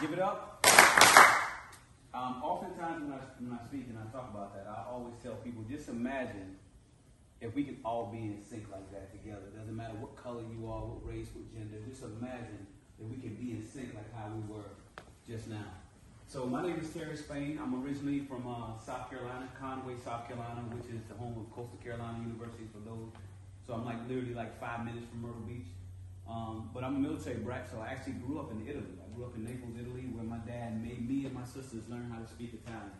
Give it up. Um, oftentimes when I, when I speak and I talk about that, I always tell people, just imagine if we could all be in sync like that together. Doesn't matter what color you are, what race, what gender. Just imagine that we could be in sync like how we were just now. So my name is Terry Spain. I'm originally from uh, South Carolina, Conway, South Carolina, which is the home of Coastal Carolina University for those. So I'm like literally like five minutes from Myrtle Beach. Um, but I'm a military brat, so I actually grew up in Italy. I grew up in Naples, Italy, where my dad made me and my sisters learn how to speak Italian.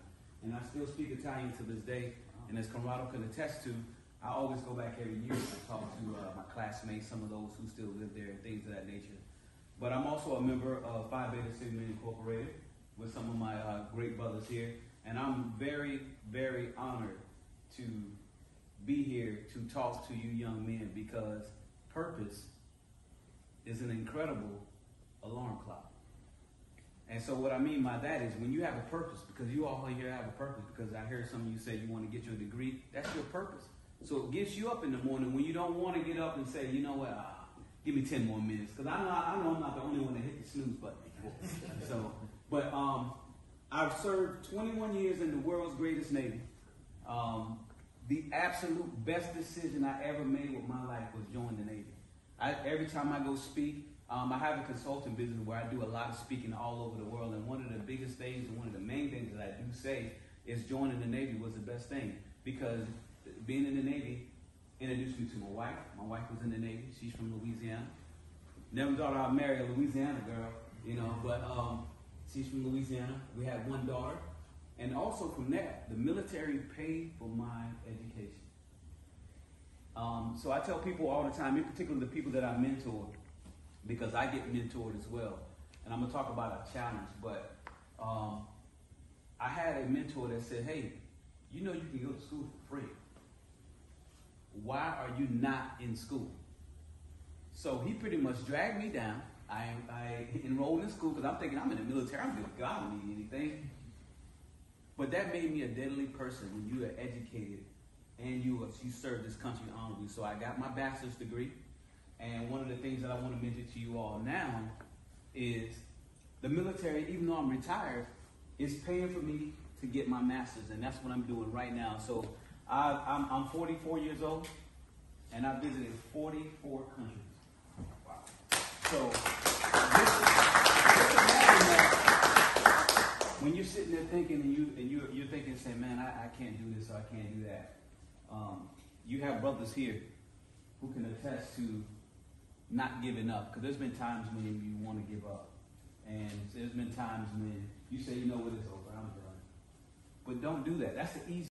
And I still speak Italian to this day. And as Conrado can attest to, I always go back every year to talk to uh, my classmates, some of those who still live there, and things of that nature. But I'm also a member of Phi Beta Sigma Incorporated with some of my uh, great brothers here. And I'm very, very honored to be here to talk to you young men because purpose is an incredible alarm clock. And so what I mean by that is when you have a purpose, because you all here have a purpose, because I hear some of you say you want to get your degree, that's your purpose. So it gets you up in the morning when you don't want to get up and say, you know what, uh, give me 10 more minutes. Because I know, I know I'm not the only one that hit the snooze button so, but um, I've served 21 years in the world's greatest Navy. Um, the absolute best decision I ever made with my life was join the Navy. I, every time I go speak, um, I have a consulting business where I do a lot of speaking all over the world. And one of the biggest things and one of the main things that I do say is joining the Navy was the best thing because being in the Navy introduced me to my wife. My wife was in the Navy. She's from Louisiana. Never thought I'd marry a Louisiana girl, you know, but um, she's from Louisiana. We had one daughter. And also from that, the military paid for my education. Um, so I tell people all the time, in particular the people that I mentor, because I get mentored as well. And I'm going to talk about a challenge, but um, I had a mentor that said, hey, you know you can go to school for free. Why are you not in school? So he pretty much dragged me down. I, I enrolled in school because I'm thinking I'm in the military. I'm good. God don't need anything. But that made me a deadly person when you are educated and you, you serve this country honorably. So I got my bachelor's degree. And one of the things that I want to mention to you all now is the military, even though I'm retired, is paying for me to get my master's. And that's what I'm doing right now. So I, I'm, I'm 44 years old, and I visited 44 countries. Wow. So when you're sitting there thinking and you and you you're thinking, saying, "Man, I, I can't do this or I can't do that." Um, you have brothers here who can attest to not giving up. Because there's been times when you want to give up, and there's been times when you say, "You know what? It's over. I'm done." But don't do that. That's the easy.